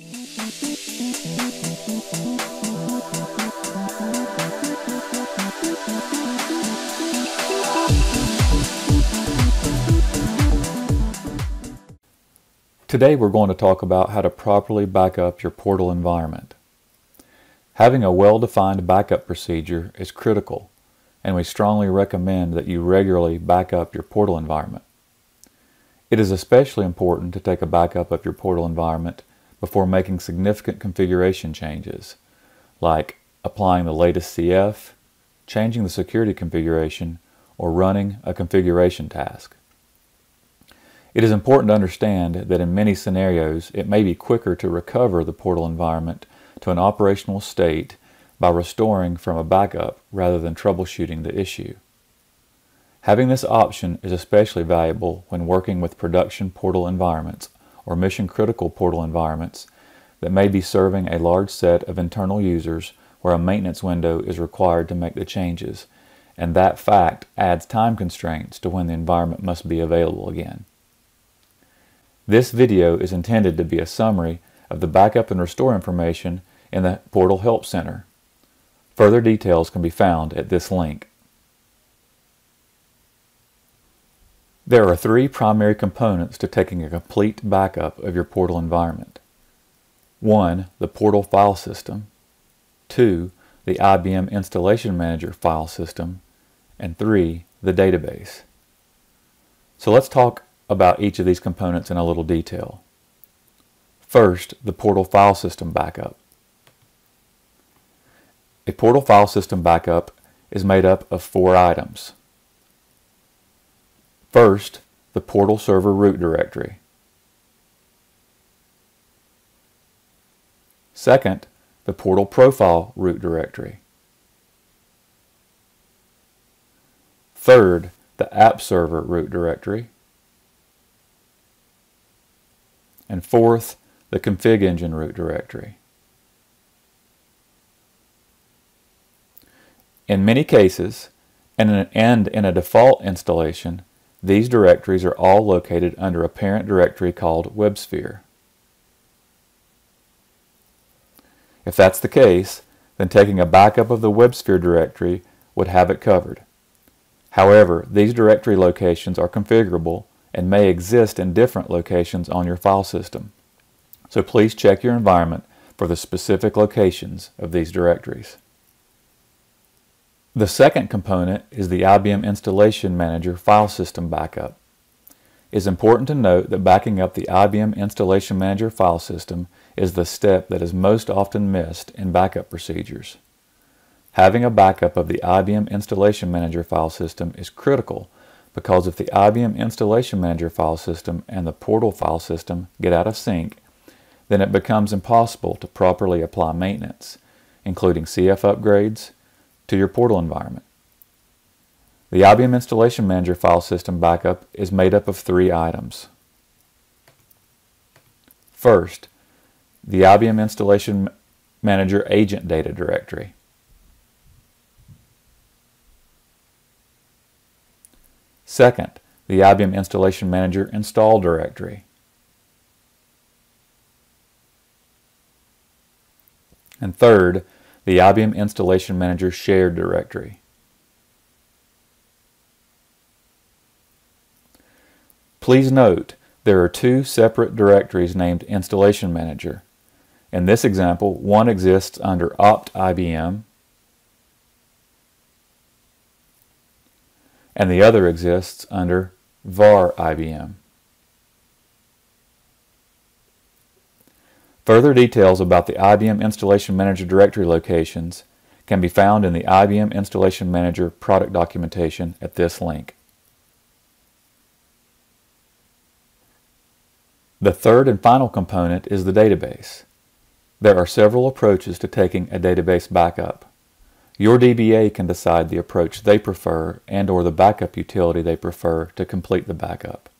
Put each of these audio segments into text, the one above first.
Today we're going to talk about how to properly back up your portal environment. Having a well-defined backup procedure is critical and we strongly recommend that you regularly back up your portal environment. It is especially important to take a backup of your portal environment before making significant configuration changes, like applying the latest CF, changing the security configuration, or running a configuration task. It is important to understand that in many scenarios it may be quicker to recover the portal environment to an operational state by restoring from a backup rather than troubleshooting the issue. Having this option is especially valuable when working with production portal environments or mission critical portal environments that may be serving a large set of internal users where a maintenance window is required to make the changes, and that fact adds time constraints to when the environment must be available again. This video is intended to be a summary of the backup and restore information in the Portal Help Center. Further details can be found at this link. There are three primary components to taking a complete backup of your Portal environment. One, the Portal file system. Two, the IBM Installation Manager file system. And three, the database. So let's talk about each of these components in a little detail. First, the Portal File System Backup. A Portal File System Backup is made up of four items. First, the Portal Server Root Directory. Second, the Portal Profile Root Directory. Third, the App Server Root Directory. And fourth, the config engine root directory. In many cases, and in, a, in a default installation, these directories are all located under a parent directory called WebSphere. If that's the case, then taking a backup of the WebSphere directory would have it covered. However, these directory locations are configurable and may exist in different locations on your file system. So please check your environment for the specific locations of these directories. The second component is the IBM Installation Manager file system backup. It is important to note that backing up the IBM Installation Manager file system is the step that is most often missed in backup procedures. Having a backup of the IBM Installation Manager file system is critical because if the IBM Installation Manager file system and the Portal file system get out of sync, then it becomes impossible to properly apply maintenance, including CF upgrades, to your Portal environment. The IBM Installation Manager file system backup is made up of three items. First, the IBM Installation Manager Agent Data Directory. Second, the IBM Installation Manager install directory. And third, the IBM Installation Manager shared directory. Please note there are two separate directories named Installation Manager. In this example, one exists under opt IBM and the other exists under var IBM. Further details about the IBM Installation Manager directory locations can be found in the IBM Installation Manager product documentation at this link. The third and final component is the database. There are several approaches to taking a database backup. Your DBA can decide the approach they prefer and or the backup utility they prefer to complete the backup.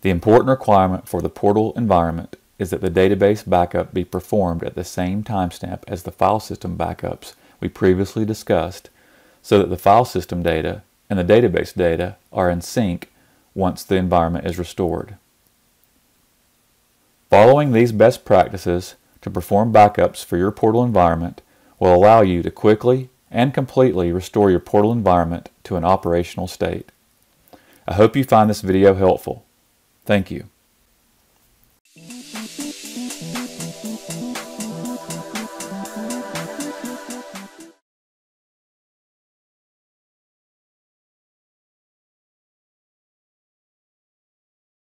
The important requirement for the portal environment is that the database backup be performed at the same timestamp as the file system backups we previously discussed so that the file system data and the database data are in sync once the environment is restored. Following these best practices to perform backups for your portal environment will allow you to quickly and completely restore your portal environment to an operational state. I hope you find this video helpful. Thank you.